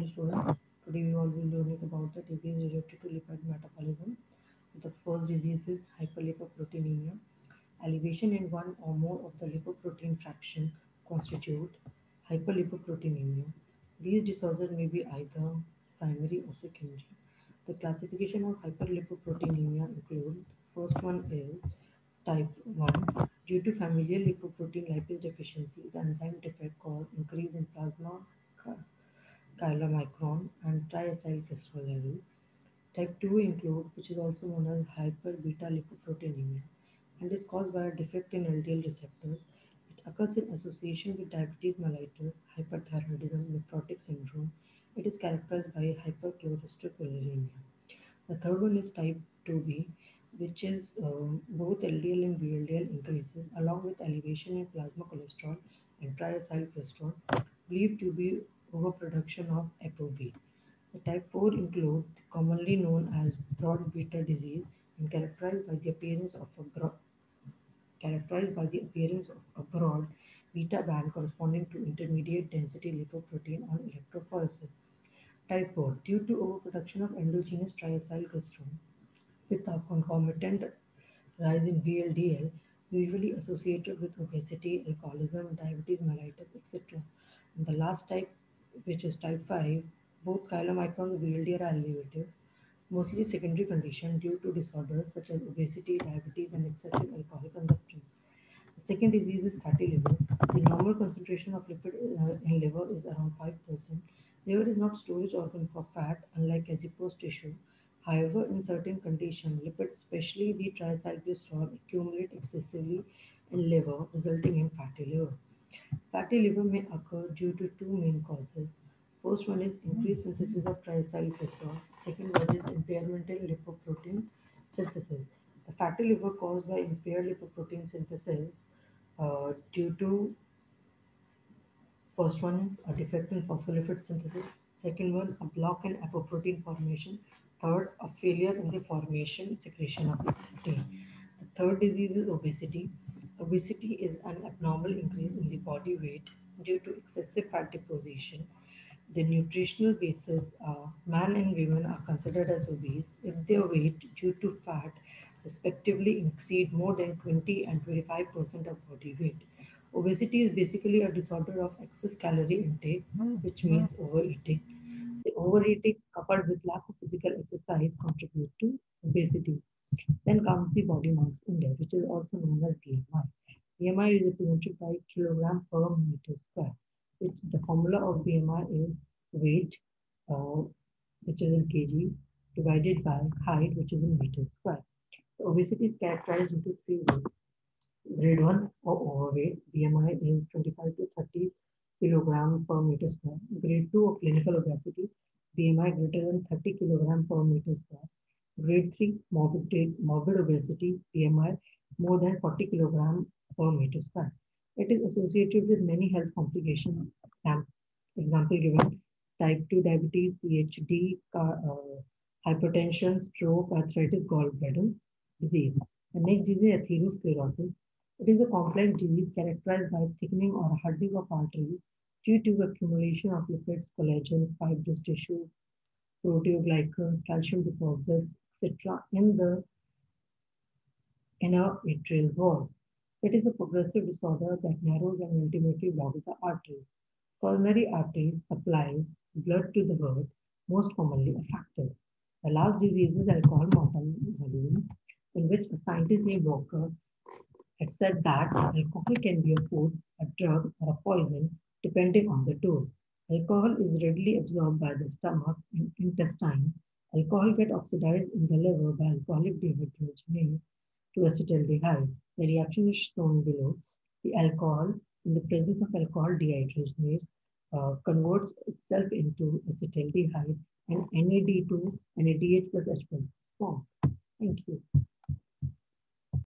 Hello students, uh-huh. today we all will be learning about the disease related to lipid metabolism. The first disease is hyperlipoproteinemia. Elevation in one or more of the lipoprotein fraction constitute hyperlipoproteinemia. These disorders may be either primary or secondary. The classification of hyperlipoproteinemia include first one is type 1 due to familial lipoprotein lipase deficiency the enzyme defect cause increase in plasma chylomicron and triacylglycerol level. Type 2 include, which is also known as hyper-beta-lipoproteinemia and is caused by a defect in LDL receptors. It occurs in association with diabetes mellitus, hyperthyroidism, nephrotic syndrome. It is characterized by hypercholesterolemia. The third one is type 2b, which is um, both LDL and VLDL increases along with elevation in plasma cholesterol and triacylglycerol, believed to be overproduction of ApoB. The type 4 include commonly known as broad beta disease and characterized by the appearance of a broad characterized by the appearance of a broad beta band corresponding to intermediate density lipoprotein on electrophoresis. Type 4 due to overproduction of endogenous triacylglycerol with a concomitant rise in VLDL usually associated with obesity, alcoholism, diabetes mellitus, etc. And the last type which is type 5, both chylomicron and VLDL are elevated, mostly secondary condition due to disorders such as obesity, diabetes, and excessive alcohol consumption. The second disease is fatty liver. The normal concentration of lipid uh, in liver is around 5%. Liver is not storage organ for fat, unlike adipose tissue. However, in certain conditions, lipids, especially the triacylglycerol, accumulate excessively in liver, resulting in fatty liver. Fatty liver may occur due to two main causes. First one is increased synthesis of triacylglycerol. Second one is impairment in lipoprotein synthesis. The fatty liver caused by impaired lipoprotein synthesis uh, due to first one is a defect in phospholipid synthesis. Second one, a block in apoprotein formation. Third, a failure in the formation secretion of protein. The third disease is obesity. Obesity is an abnormal increase in the body weight due to excessive fat deposition. The nutritional basis, uh, man and women are considered as obese if their weight due to fat respectively exceed more than 20 and 25% of body weight. Obesity is basically a disorder of excess calorie intake, which means overeating. The overeating coupled with lack of physical exercise contribute to obesity. Then comes the body mass index, which is also known as BMI. BMI is represented by kilogram per meter square, which the formula of BMI is weight, uh, which is in kg, divided by height, which is in meters square. So obesity is characterized into three ways. Grade 1 or overweight, BMI is 25 to 30 kilogram per meter square. Grade 2 or clinical obesity, BMI greater than 30 kilogram per meter square. Grade 3, morbid, morbid obesity, BMI more than 40 kilogram per meter square. It is associated with many health complications. Example given, type 2 diabetes, CHD, uh, hypertension, stroke, arthritis, gallbladder disease. The next disease is atherosclerosis. It is a complex disease characterized by thickening or hardening of arteries due to accumulation of lipids, collagen, fibrous tissue, proteoglycans, calcium deposits, etc. in the inner arterial wall. It is a progressive disorder that narrows and ultimately blocks the arteries. Coronary arteries supplies blood to the heart, most commonly affected. The last disease is alcohol volume, in which a scientist named Walker had said that alcohol can be a food, a drug, or a poison, depending on the dose. Alcohol is readily absorbed by the stomach and intestine Alcohol gets oxidized in the liver by alcoholic dehydrogenase to acetaldehyde. The reaction is shown below. The alcohol, in the presence of alcohol dehydrogenase, uh, converts itself into acetaldehyde and NAD2 NADH plus H plus. Thank you.